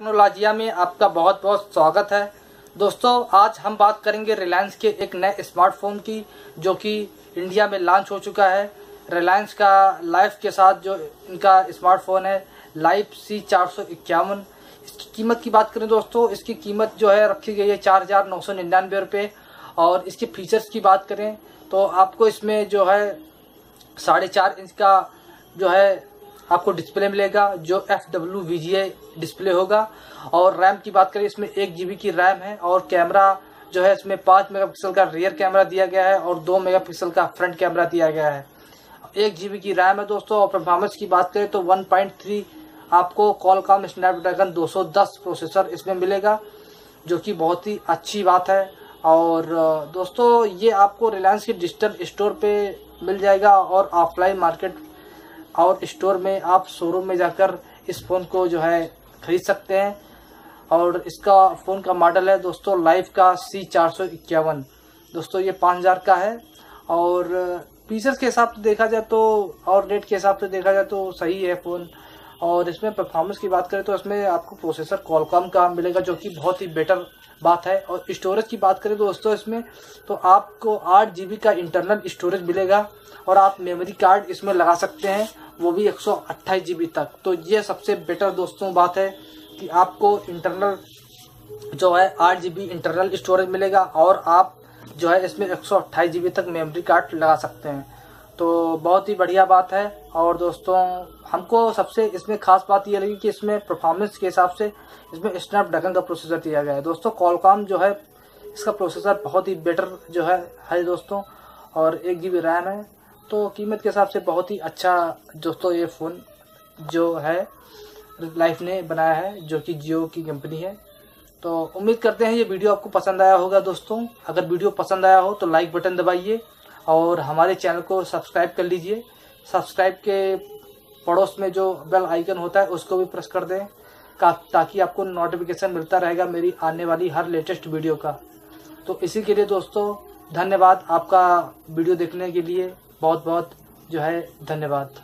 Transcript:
टेक्नोलॉजिया में आपका बहुत बहुत स्वागत है। दोस्तों, आज हम बात करेंगे रिलायंस के एक नए स्मार्टफ़ोन की, जो कि इंडिया में लॉन्च हो चुका है। रिलायंस का लाइफ के साथ जो इनका स्मार्टफ़ोन है लाइफ सी चार सौ इक्यावन। इसकी कीमत की बात करें दोस्तों, इसकी कीमत जो है रखी गई है चार हज़ार नौ सौ निन्यानवे रुपये और इसके फीचर्स की बात करें तो आपको इसमें जो है साढ़े चार इंच का जो है आपको डिस्प्ले मिलेगा, जो एफ़ डब्ल्यू वी डिस्प्ले होगा। और रैम की बात करें, इसमें एक जीबी की रैम है और कैमरा जो है, इसमें पाँच मेगापिक्सल का रियर कैमरा दिया गया है और दो मेगापिक्सल का फ्रंट कैमरा दिया गया है। एक जीबी की रैम है दोस्तों, और परफॉर्मेंस की बात करें तो 1.3 आपको कॉलकॉम स्नैपड्रैगन 210 प्रोसेसर इसमें मिलेगा, जो कि बहुत ही अच्छी बात है। और दोस्तों, ये आपको रिलायंस के डिजिटल स्टोर पे मिल जाएगा और ऑफलाइन मार्केट और स्टोर में आप शोरूम में जाकर इस फ़ोन को जो है खरीद सकते हैं। और इसका फ़ोन का मॉडल है दोस्तों लाइफ का सी चार सौ इक्यावन। दोस्तों ये पाँच हज़ार का है। और फीचर्स के हिसाब से देखा जाए तो और रेट के हिसाब से देखा जाए तो सही है फ़ोन और इसमें परफॉर्मेंस की बात करें तो इसमें आपको प्रोसेसर कॉलकॉम का मिलेगा, जो कि बहुत ही बेटर बात है। और स्टोरेज की बात करें दोस्तों इसमें तो आपको आठ जीबी का इंटरनल स्टोरेज मिलेगा और आप मेमोरी कार्ड इसमें लगा सकते हैं, वो भी एक सौ तक। तो ये सबसे बेटर दोस्तों बात है कि आपको इंटरनल जो है आठ जीबी इंटरनल स्टोरेज मिलेगा और आप जो है इसमें एक सौ तक मेमोरी कार्ड लगा सकते हैं। तो बहुत ही बढ़िया बात है। और दोस्तों हमको सबसे इसमें खास बात यह लगी कि इसमें परफॉर्मेंस के हिसाब से इसमें स्नैपड्रैगन का प्रोसेसर दिया गया है। दोस्तों कॉलकॉम जो है, इसका प्रोसेसर बहुत ही बेटर जो है है दोस्तों, और एक जी रैम है। तो कीमत के हिसाब से बहुत ही अच्छा दोस्तों ये फ़ोन जो है लाइफ ने बनाया है, जो कि जियो की कंपनी है। तो उम्मीद करते हैं ये वीडियो आपको पसंद आया होगा दोस्तों। अगर वीडियो पसंद आया हो तो लाइक बटन दबाइए और हमारे चैनल को सब्सक्राइब कर लीजिए। सब्सक्राइब के पड़ोस में जो बेल आइकन होता है, उसको भी प्रेस कर दें ताकि आपको नोटिफिकेशन मिलता रहेगा मेरी आने वाली हर लेटेस्ट वीडियो का। तो इसी के लिए दोस्तों, धन्यवाद आपका वीडियो देखने के लिए। बहुत बहुत जो है, धन्यवाद।